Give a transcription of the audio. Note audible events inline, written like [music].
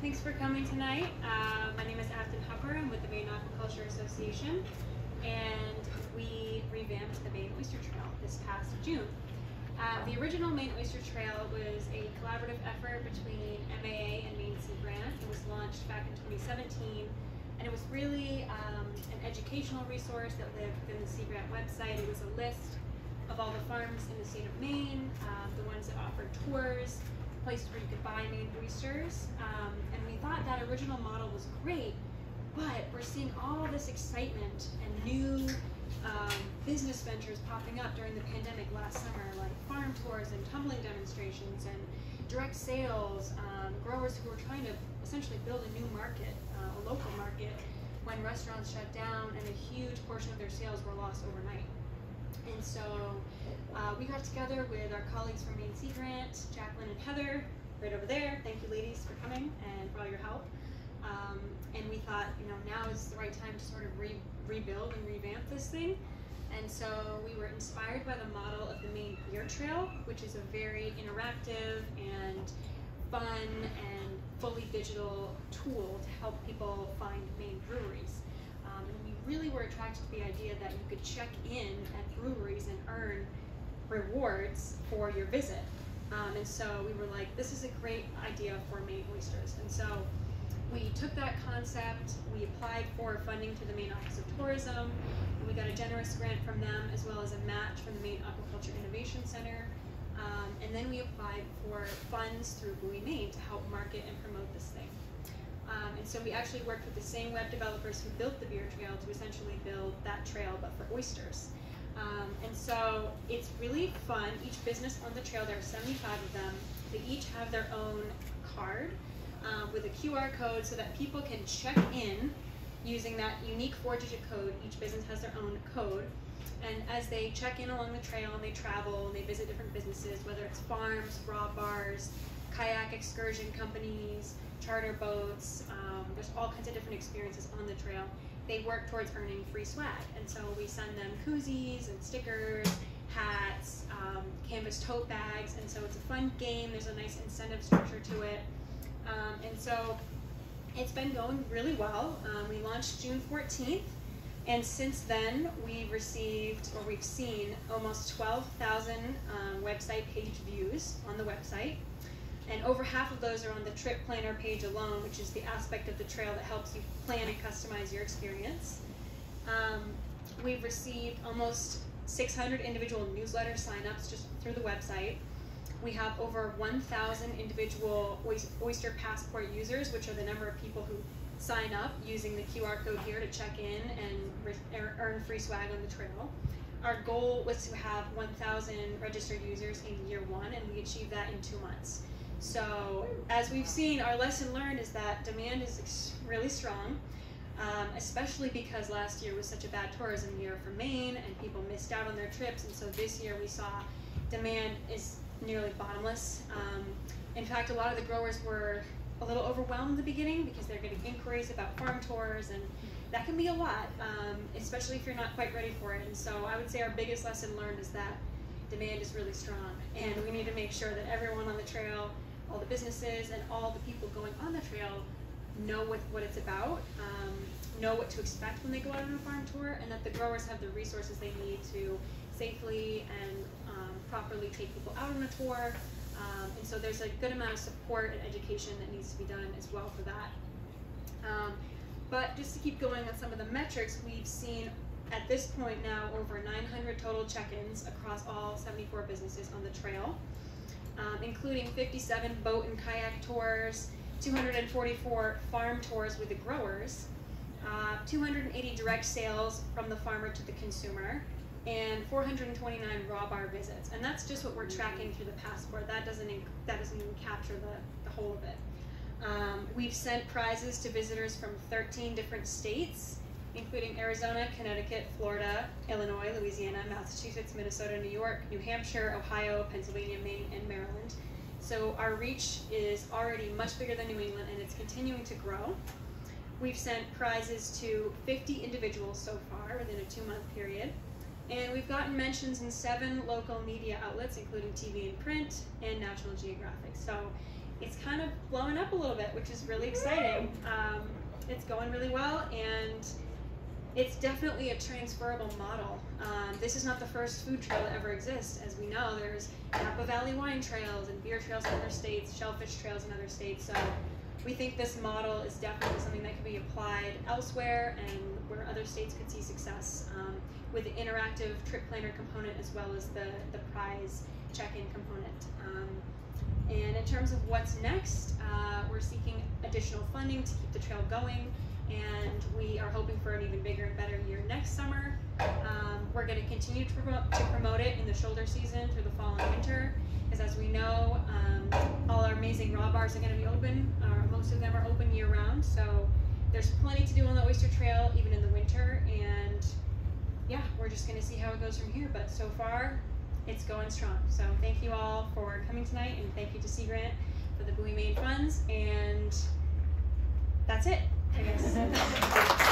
Thanks for coming tonight. Uh, my name is Afton Hupper. I'm with the Maine Aquaculture Association, and we revamped the Maine Oyster Trail this past June. Uh, the original Maine Oyster Trail was a collaborative effort between MAA and Maine Sea Grant. It was launched back in 2017, and it was really um, an educational resource that lived within the Sea Grant website. It was a list of all the farms in the state of Maine, uh, the ones that offered tours, places where you could buy Maine oysters. Um, and we thought that original model was great, but we're seeing all this excitement and new um, business ventures popping up during the pandemic last summer, like farm tours and tumbling demonstrations and direct sales, um, growers who were trying to essentially build a new market, uh, a local market, when restaurants shut down and a huge portion of their sales were lost overnight. And so uh, we got together with our colleagues from Maine Sea Grant, Jacqueline and Heather, right over there. Thank you, ladies, for coming and for all your help. Um, and we thought, you know, now is the right time to sort of re rebuild and revamp this thing. And so we were inspired by the model of the Maine Beer Trail, which is a very interactive and fun and fully digital tool to help people find Maine breweries. Um, were attracted to the idea that you could check in at breweries and earn rewards for your visit. Um, and so we were like, this is a great idea for Maine oysters. And so we took that concept, we applied for funding to the Maine Office of Tourism, and we got a generous grant from them as well as a match from the Maine Aquaculture Innovation Center. Um, and then we applied for funds through Buoy Maine to help market and promote this thing. Um, and so we actually worked with the same web developers who built the beer trail to essentially build that trail but for oysters. Um, and so it's really fun. Each business on the trail, there are 75 of them, they each have their own card um, with a QR code so that people can check in using that unique four digit code. Each business has their own code. And as they check in along the trail and they travel and they visit different businesses, whether it's farms, raw bars, kayak excursion companies, charter boats, um, there's all kinds of different experiences on the trail. They work towards earning free swag. And so we send them koozies and stickers, hats, um, canvas tote bags. And so it's a fun game. There's a nice incentive structure to it. Um, and so it's been going really well. Um, we launched June 14th. And since then, we've received, or we've seen, almost 12,000 um, website page views on the website. And over half of those are on the trip planner page alone, which is the aspect of the trail that helps you plan and customize your experience. Um, we've received almost 600 individual newsletter signups just through the website. We have over 1,000 individual Oyster Passport users, which are the number of people who sign up using the QR code here to check in and earn free swag on the trail. Our goal was to have 1,000 registered users in year one, and we achieved that in two months. So, as we've seen, our lesson learned is that demand is really strong, um, especially because last year was such a bad tourism year for Maine and people missed out on their trips. And so this year we saw demand is nearly bottomless. Um, in fact, a lot of the growers were a little overwhelmed in the beginning because they're getting inquiries about farm tours and that can be a lot, um, especially if you're not quite ready for it. And so I would say our biggest lesson learned is that demand is really strong and we need to make sure that everyone on the trail, all the businesses and all the people going on the trail know what, what it's about, um, know what to expect when they go out on a farm tour, and that the growers have the resources they need to safely and um, properly take people out on a tour, um, and so there's a good amount of support and education that needs to be done as well for that. Um, but just to keep going on some of the metrics, we've seen at this point now over 900 total check-ins across all 74 businesses on the trail, um, including 57 boat and kayak tours, 244 farm tours with the growers, uh, 280 direct sales from the farmer to the consumer, and 429 raw bar visits. And that's just what we're tracking through the passport. That doesn't that doesn't even capture the, the whole of it. Um, we've sent prizes to visitors from 13 different states, including Arizona, Connecticut, Florida, Illinois, Louisiana, Massachusetts, Minnesota, New York, New Hampshire, Ohio, Pennsylvania, Maine, and Maryland. So our reach is already much bigger than New England and it's continuing to grow. We've sent prizes to 50 individuals so far within a two month period. And we've gotten mentions in seven local media outlets, including TV and print and National Geographic. So it's kind of blowing up a little bit, which is really exciting. Um, it's going really well, and it's definitely a transferable model. Um, this is not the first food trail that ever exist. As we know, there's Napa Valley wine trails and beer trails in other states, shellfish trails in other states. So we think this model is definitely something that could be applied elsewhere and where other states could see success um, with the interactive trip planner component as well as the, the prize check-in component. Um, and in terms of what's next, uh, we're seeking additional funding to keep the trail going and we are hoping for an even bigger and better year next summer. Um, we're going to continue to promote, to promote it in the shoulder season through the fall and winter, because as we know, um, all our amazing raw bars are going to be open. Uh, most of them are open year round, so there's plenty to do on the Oyster Trail even in the winter. And yeah, we're just going to see how it goes from here. But so far, it's going strong. So thank you all for coming tonight, and thank you to Sea Grant for the Buoy Maine funds. And that's it. Guess. [laughs]